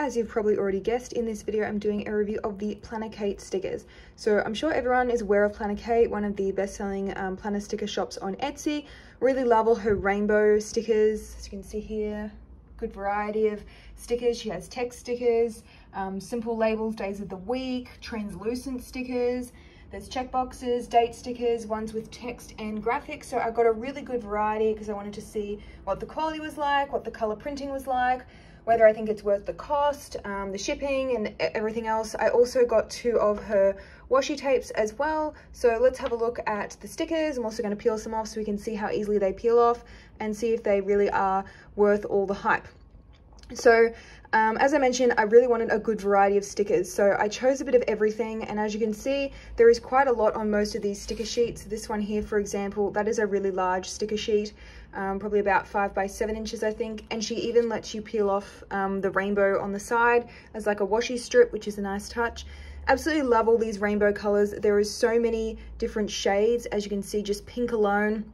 as you've probably already guessed, in this video I'm doing a review of the Planner Kate stickers. So I'm sure everyone is aware of Planner Kate, one of the best-selling um, planner sticker shops on Etsy. Really love all her rainbow stickers, as you can see here. Good variety of stickers. She has text stickers, um, simple labels, days of the week, translucent stickers, there's checkboxes, date stickers, ones with text and graphics. So I got a really good variety because I wanted to see what the quality was like, what the color printing was like, whether I think it's worth the cost, um, the shipping and everything else. I also got two of her washi tapes as well. So let's have a look at the stickers. I'm also going to peel some off so we can see how easily they peel off and see if they really are worth all the hype. So um, as I mentioned, I really wanted a good variety of stickers, so I chose a bit of everything, and as you can see, there is quite a lot on most of these sticker sheets. This one here, for example, that is a really large sticker sheet, um, probably about five by seven inches, I think, and she even lets you peel off um, the rainbow on the side as like a washi strip, which is a nice touch. Absolutely love all these rainbow colors. There is so many different shades, as you can see, just pink alone.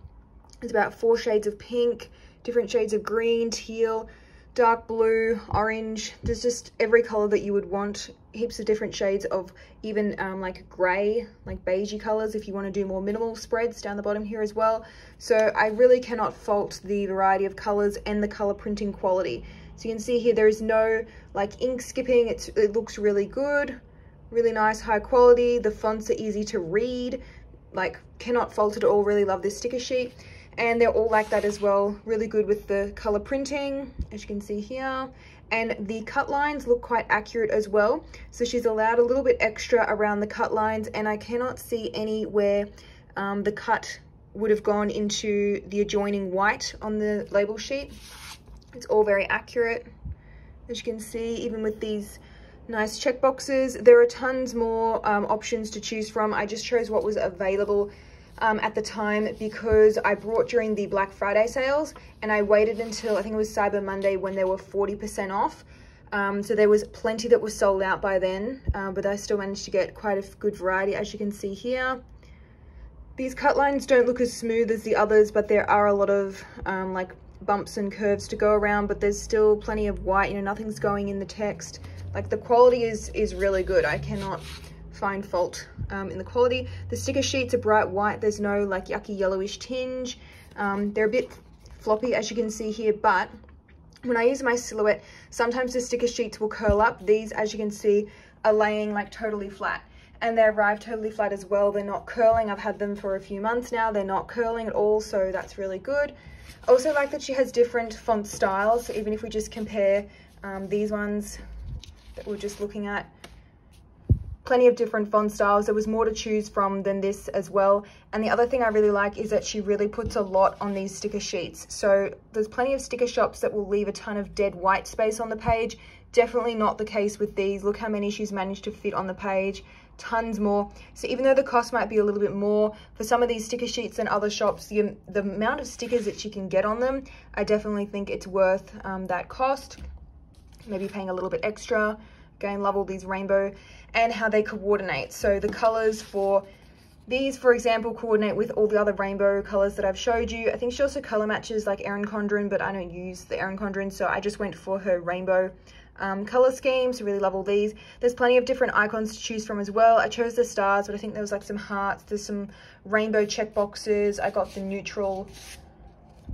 There's about four shades of pink, different shades of green, teal, dark blue, orange, there's just every color that you would want, heaps of different shades of even um, like gray, like beigey colors if you want to do more minimal spreads down the bottom here as well. So I really cannot fault the variety of colors and the color printing quality. So you can see here there is no like ink skipping, it's, it looks really good, really nice high quality, the fonts are easy to read, like cannot fault it at all, really love this sticker sheet and they're all like that as well. Really good with the color printing as you can see here. And the cut lines look quite accurate as well. So she's allowed a little bit extra around the cut lines and I cannot see anywhere um, the cut would have gone into the adjoining white on the label sheet. It's all very accurate as you can see even with these nice check boxes. There are tons more um, options to choose from. I just chose what was available um, at the time because I brought during the Black Friday sales and I waited until I think it was Cyber Monday when they were 40% off. Um, so there was plenty that was sold out by then, uh, but I still managed to get quite a good variety as you can see here. These cut lines don't look as smooth as the others, but there are a lot of um, like bumps and curves to go around, but there's still plenty of white, you know, nothing's going in the text. Like the quality is, is really good. I cannot find fault um, in the quality. The sticker sheets are bright white. There's no like yucky yellowish tinge. Um, they're a bit floppy as you can see here, but when I use my silhouette, sometimes the sticker sheets will curl up. These, as you can see, are laying like totally flat and they arrive totally flat as well. They're not curling. I've had them for a few months now. They're not curling at all, so that's really good. I also like that she has different font styles. So even if we just compare um, these ones that we're just looking at, plenty of different font styles. There was more to choose from than this as well. And the other thing I really like is that she really puts a lot on these sticker sheets. So there's plenty of sticker shops that will leave a ton of dead white space on the page. Definitely not the case with these. Look how many she's managed to fit on the page tons more so even though the cost might be a little bit more for some of these sticker sheets than other shops the, the amount of stickers that she can get on them i definitely think it's worth um, that cost maybe paying a little bit extra Again, love all these rainbow and how they coordinate. So the colors for these, for example, coordinate with all the other rainbow colors that I've showed you. I think she also color matches like Erin Condren, but I don't use the Erin Condren, so I just went for her rainbow um, color schemes. Really love all these. There's plenty of different icons to choose from as well. I chose the stars, but I think there was like some hearts. There's some rainbow check boxes. I got the neutral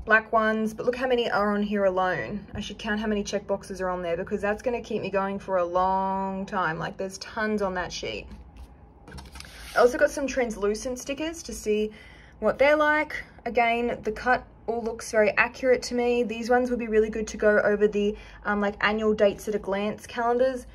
black ones, but look how many are on here alone. I should count how many check boxes are on there because that's going to keep me going for a long time. Like there's tons on that sheet. I also got some translucent stickers to see what they're like. Again, the cut all looks very accurate to me. These ones would be really good to go over the um, like annual dates at a glance calendars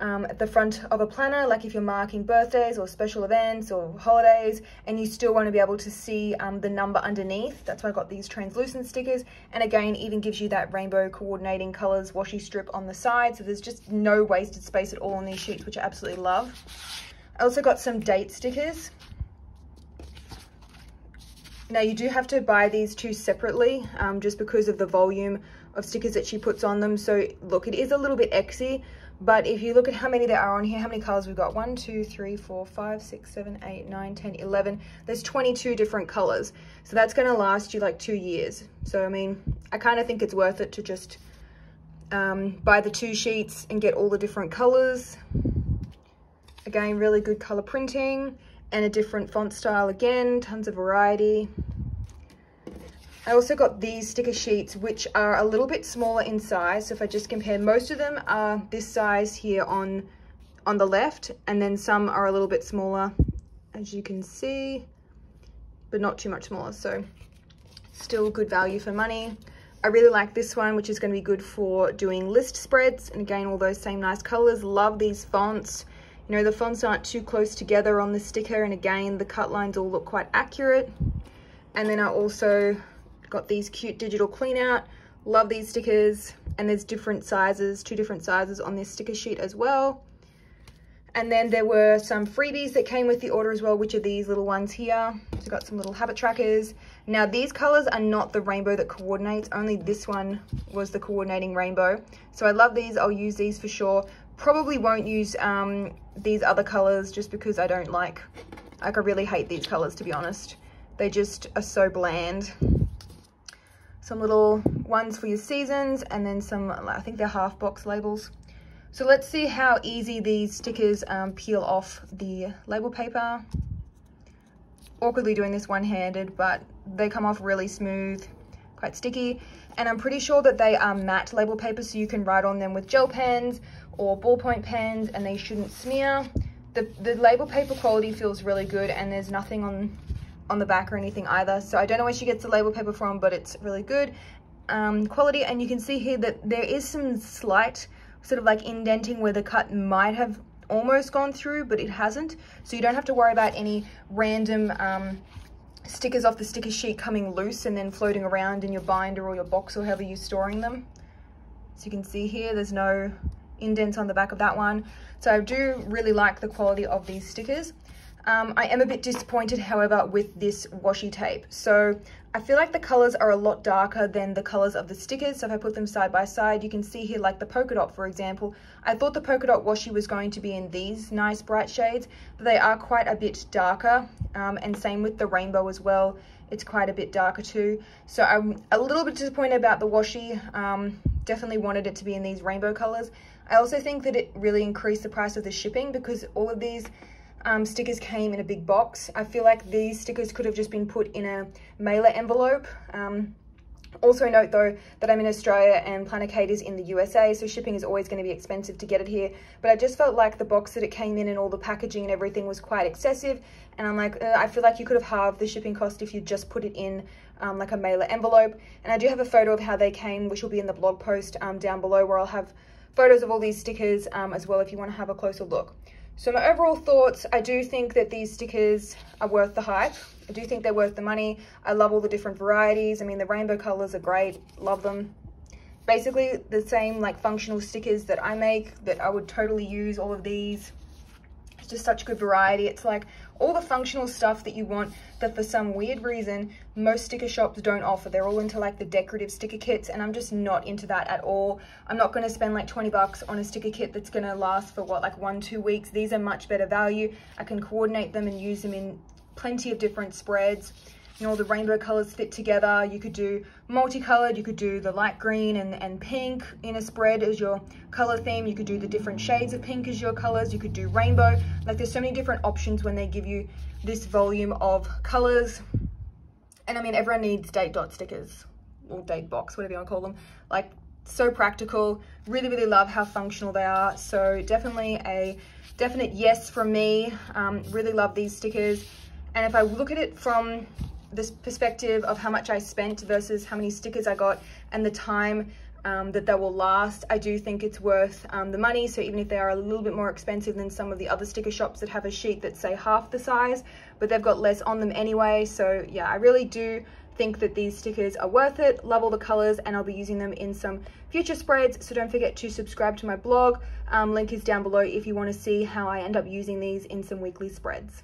um, at the front of a planner, like if you're marking birthdays or special events or holidays, and you still want to be able to see um, the number underneath. That's why I got these translucent stickers. And again, even gives you that rainbow coordinating colors washi strip on the side. So there's just no wasted space at all on these sheets, which I absolutely love. I also got some date stickers. Now you do have to buy these two separately um, just because of the volume of stickers that she puts on them. So look, it is a little bit exy, but if you look at how many there are on here, how many colors we've got? 1, 2, 3, 4, 5, 6, 7, 8, 9, 10, 11. There's 22 different colors. So that's going to last you like two years. So, I mean, I kind of think it's worth it to just um, buy the two sheets and get all the different colors. Again, really good color printing and a different font style again, tons of variety. I also got these sticker sheets, which are a little bit smaller in size. So if I just compare, most of them are this size here on, on the left, and then some are a little bit smaller, as you can see, but not too much smaller. So still good value for money. I really like this one, which is going to be good for doing list spreads. And again, all those same nice colors. Love these fonts. You know, the fonts aren't too close together on the sticker. And again, the cut lines all look quite accurate. And then I also Got these cute digital clean out. Love these stickers. And there's different sizes, two different sizes on this sticker sheet as well. And then there were some freebies that came with the order as well, which are these little ones here. So got some little habit trackers. Now these colors are not the rainbow that coordinates, only this one was the coordinating rainbow. So I love these, I'll use these for sure. Probably won't use um, these other colors just because I don't like, like I really hate these colors to be honest. They just are so bland some little ones for your seasons, and then some, I think they're half box labels. So let's see how easy these stickers um, peel off the label paper. Awkwardly doing this one-handed, but they come off really smooth, quite sticky. And I'm pretty sure that they are matte label paper, so you can write on them with gel pens or ballpoint pens, and they shouldn't smear. The, the label paper quality feels really good, and there's nothing on on the back or anything either. So I don't know where she gets the label paper from, but it's really good um, quality. And you can see here that there is some slight sort of like indenting where the cut might have almost gone through, but it hasn't. So you don't have to worry about any random um, stickers off the sticker sheet coming loose and then floating around in your binder or your box or however you're storing them. So you can see here, there's no indents on the back of that one. So I do really like the quality of these stickers. Um, I am a bit disappointed, however, with this washi tape. So I feel like the colors are a lot darker than the colors of the stickers. So if I put them side by side, you can see here like the polka dot, for example. I thought the polka dot washi was going to be in these nice bright shades, but they are quite a bit darker. Um, and same with the rainbow as well. It's quite a bit darker too. So I'm a little bit disappointed about the washi. Um, definitely wanted it to be in these rainbow colors. I also think that it really increased the price of the shipping because all of these um, stickers came in a big box. I feel like these stickers could have just been put in a mailer envelope. Um, also note though that I'm in Australia and Planner is in the USA, so shipping is always going to be expensive to get it here. But I just felt like the box that it came in and all the packaging and everything was quite excessive. And I'm like, uh, I feel like you could have halved the shipping cost if you just put it in um, like a mailer envelope. And I do have a photo of how they came, which will be in the blog post um, down below where I'll have photos of all these stickers um, as well if you want to have a closer look. So my overall thoughts, I do think that these stickers are worth the hype. I do think they're worth the money. I love all the different varieties. I mean, the rainbow colors are great. Love them. Basically the same like functional stickers that I make that I would totally use all of these. Just such good variety. It's like all the functional stuff that you want that for some weird reason, most sticker shops don't offer. They're all into like the decorative sticker kits and I'm just not into that at all. I'm not gonna spend like 20 bucks on a sticker kit that's gonna last for what, like one, two weeks. These are much better value. I can coordinate them and use them in plenty of different spreads you know, the rainbow colors fit together. You could do multicolored, you could do the light green and, and pink in a spread as your color theme. You could do the different shades of pink as your colors. You could do rainbow. Like there's so many different options when they give you this volume of colors. And I mean, everyone needs date dot stickers or date box, whatever you want to call them. Like so practical. Really, really love how functional they are. So definitely a definite yes from me. Um, really love these stickers. And if I look at it from this perspective of how much I spent versus how many stickers I got and the time um, that they will last. I do think it's worth um, the money. So even if they are a little bit more expensive than some of the other sticker shops that have a sheet that say half the size, but they've got less on them anyway. So yeah, I really do think that these stickers are worth it. Love all the colors and I'll be using them in some future spreads. So don't forget to subscribe to my blog. Um, link is down below if you want to see how I end up using these in some weekly spreads.